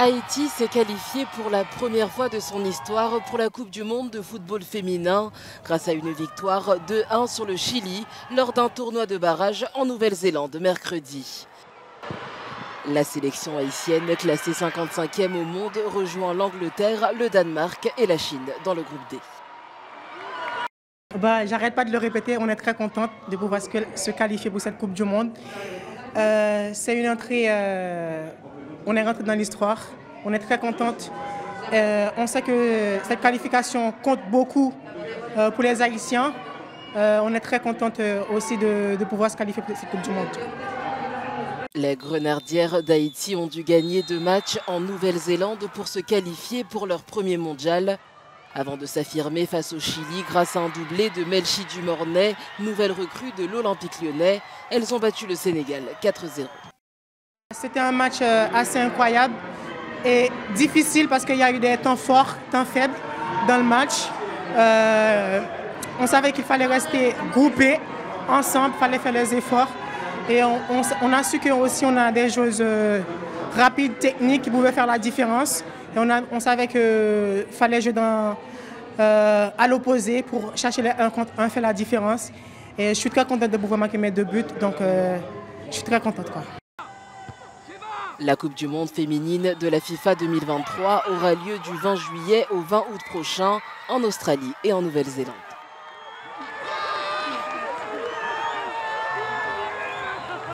Haïti s'est qualifié pour la première fois de son histoire pour la Coupe du Monde de football féminin grâce à une victoire 2-1 sur le Chili lors d'un tournoi de barrage en Nouvelle-Zélande mercredi. La sélection haïtienne, classée 55e au monde, rejoint l'Angleterre, le Danemark et la Chine dans le groupe D. Bah, J'arrête pas de le répéter, on est très contente de pouvoir se qualifier pour cette Coupe du Monde. Euh, C'est une entrée euh, on est rentré dans l'histoire. On est très contente. Euh, on sait que cette qualification compte beaucoup euh, pour les Haïtiens. Euh, on est très contente aussi de, pouvoir se qualifier pour cette Coupe du Monde. Les Grenardières d'Haïti ont dû gagner deux matchs en Nouvelle-Zélande pour se qualifier pour leur premier mondial. Avant de s'affirmer face au Chili grâce à un doublé de Melchi Dumornay, nouvelle recrue de l'Olympique lyonnais, elles ont battu le Sénégal 4-0. C'était un match euh, assez incroyable et difficile parce qu'il y a eu des temps forts, temps faibles dans le match. Euh, on savait qu'il fallait rester groupés, ensemble, il fallait faire les efforts. Et on, a su qu'aussi on a des joueuses euh, rapides, techniques qui pouvaient faire la différence. Et on, savait qu'il fallait jouer à l'opposé pour chercher les 1 contre 1, faire la différence. Et je suis très contente de pouvoir marquer mes deux buts, donc je suis très contente. Quoi. La Coupe du Monde féminine de la FIFA 2023 aura lieu du 20 juillet au 20 août prochain en Australie et en Nouvelle-Zélande.